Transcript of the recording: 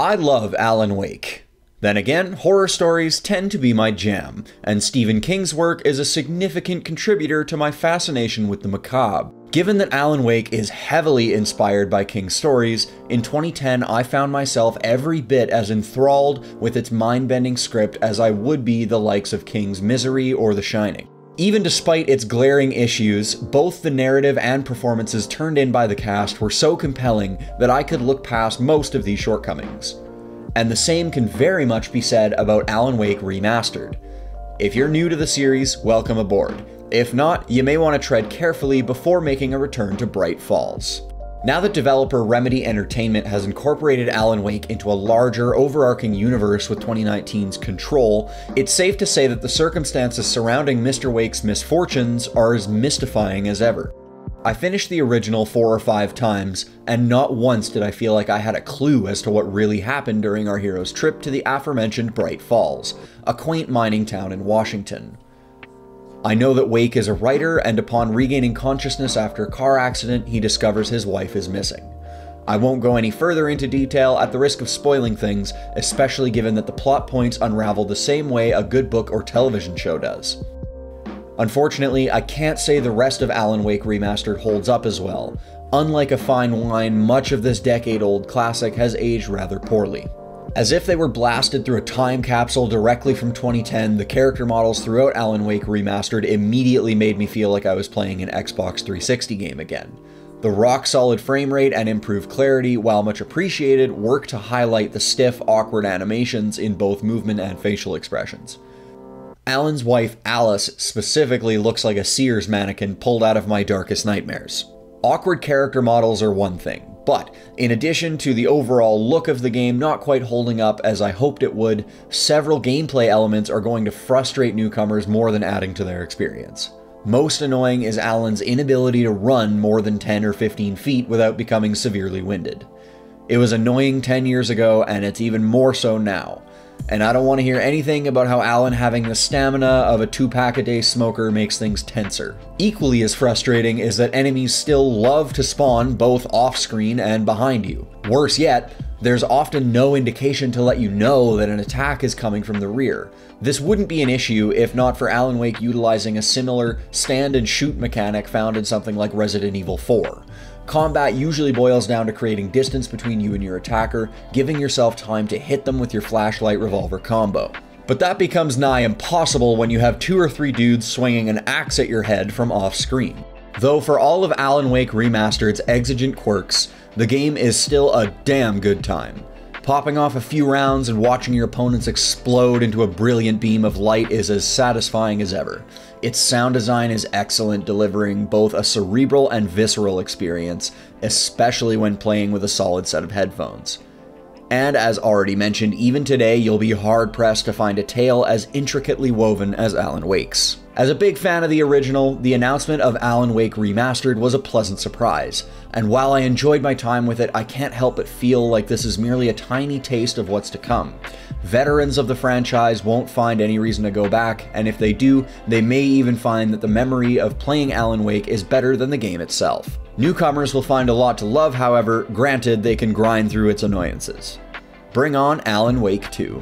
I love Alan Wake. Then again, horror stories tend to be my jam, and Stephen King's work is a significant contributor to my fascination with the macabre. Given that Alan Wake is heavily inspired by King's stories, in 2010 I found myself every bit as enthralled with its mind bending script as I would be the likes of King's Misery or The Shining. Even despite its glaring issues, both the narrative and performances turned in by the cast were so compelling that I could look past most of these shortcomings and the same can very much be said about Alan Wake Remastered. If you're new to the series, welcome aboard. If not, you may want to tread carefully before making a return to Bright Falls. Now that developer Remedy Entertainment has incorporated Alan Wake into a larger, overarching universe with 2019's Control, it's safe to say that the circumstances surrounding Mr. Wake's misfortunes are as mystifying as ever. I finished the original four or five times, and not once did I feel like I had a clue as to what really happened during our hero's trip to the aforementioned Bright Falls, a quaint mining town in Washington. I know that Wake is a writer, and upon regaining consciousness after a car accident, he discovers his wife is missing. I won't go any further into detail at the risk of spoiling things, especially given that the plot points unravel the same way a good book or television show does. Unfortunately, I can't say the rest of Alan Wake Remastered holds up as well. Unlike a fine wine, much of this decade old classic has aged rather poorly. As if they were blasted through a time capsule directly from 2010, the character models throughout Alan Wake Remastered immediately made me feel like I was playing an Xbox 360 game again. The rock solid frame rate and improved clarity, while much appreciated, work to highlight the stiff, awkward animations in both movement and facial expressions. Alan's wife, Alice, specifically looks like a Sears mannequin pulled out of my darkest nightmares. Awkward character models are one thing, but in addition to the overall look of the game not quite holding up as I hoped it would, several gameplay elements are going to frustrate newcomers more than adding to their experience. Most annoying is Alan's inability to run more than 10 or 15 feet without becoming severely winded. It was annoying 10 years ago, and it's even more so now and I don't want to hear anything about how Alan having the stamina of a two pack a day smoker makes things tenser. Equally as frustrating is that enemies still love to spawn both off screen and behind you. Worse yet, there's often no indication to let you know that an attack is coming from the rear. This wouldn't be an issue if not for Alan Wake utilizing a similar stand and shoot mechanic found in something like Resident Evil 4. Combat usually boils down to creating distance between you and your attacker, giving yourself time to hit them with your flashlight revolver combo. But that becomes nigh impossible when you have two or three dudes swinging an axe at your head from off screen. Though for all of Alan Wake Remastered's exigent quirks, the game is still a damn good time. Popping off a few rounds and watching your opponents explode into a brilliant beam of light is as satisfying as ever. Its sound design is excellent, delivering both a cerebral and visceral experience, especially when playing with a solid set of headphones. And as already mentioned, even today you'll be hard pressed to find a tale as intricately woven as Alan Wake's. As a big fan of the original, the announcement of Alan Wake Remastered was a pleasant surprise, and while I enjoyed my time with it, I can't help but feel like this is merely a tiny taste of what's to come. Veterans of the franchise won't find any reason to go back, and if they do, they may even find that the memory of playing Alan Wake is better than the game itself. Newcomers will find a lot to love, however, granted they can grind through its annoyances. Bring on Alan Wake 2.